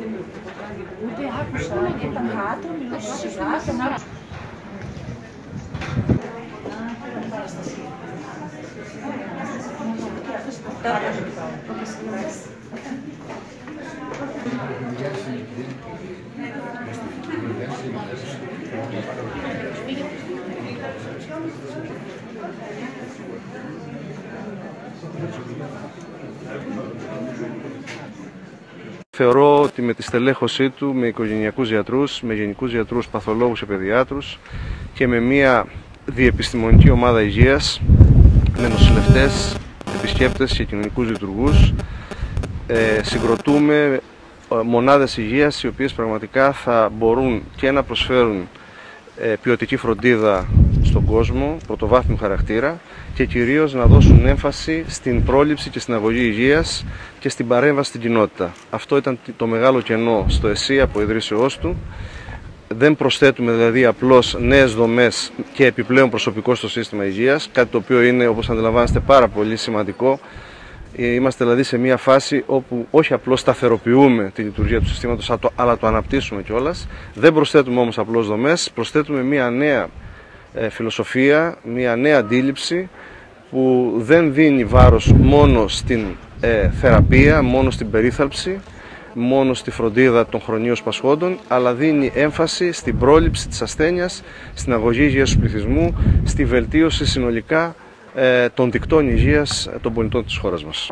Uite, ha cu șoare de tăcatul, mi-l și gata, n-am... Da, Thank you. Θεωρώ ότι με τη στελέχωσή του, με οικογενειακούς γιατρούς, με γενικούς γιατρούς, παθολόγους και παιδιάτρους και με μια διεπιστημονική ομάδα υγείας, με νοσηλευτές, επισκέπτες και κοινωνικούς λειτουργούς, ε, συγκροτούμε ε, μονάδες υγείας οι οποίες πραγματικά θα μπορούν και να προσφέρουν ε, ποιοτική φροντίδα στον κόσμο, πρωτοβάθμιου χαρακτήρα και κυρίως να δώσουν έμφαση στην πρόληψη και στην αγωγή υγείας και στην παρέμβαση στην κοινότητα. Αυτό ήταν το μεγάλο κενό στο ΕΣΥ από ιδρύσεώς του. Δεν προσθέτουμε δηλαδή απλώς νέες δομές και επιπλέον προσωπικό στο σύστημα υγείας, κάτι το οποίο είναι όπως αντιλαμβάνεστε πάρα πολύ σημαντικό Είμαστε δηλαδή σε μια φάση όπου όχι απλώς σταθεροποιούμε τη λειτουργία του συστήματος αλλά το αναπτύσσουμε κιόλας. Δεν προσθέτουμε όμως απλώς δομές, προσθέτουμε μια νέα ε, φιλοσοφία, μια νέα αντίληψη που δεν δίνει βάρος μόνο στην ε, θεραπεία, μόνο στην περίθαλψη, μόνο στη φροντίδα των χρονίων πασχόντων, αλλά δίνει έμφαση στην πρόληψη της ασθένειας, στην αγωγή υγείας του πληθυσμού, στη βελτίωση συνολικά ε, των δικτών υγείας των πολιτών της χώρας μας.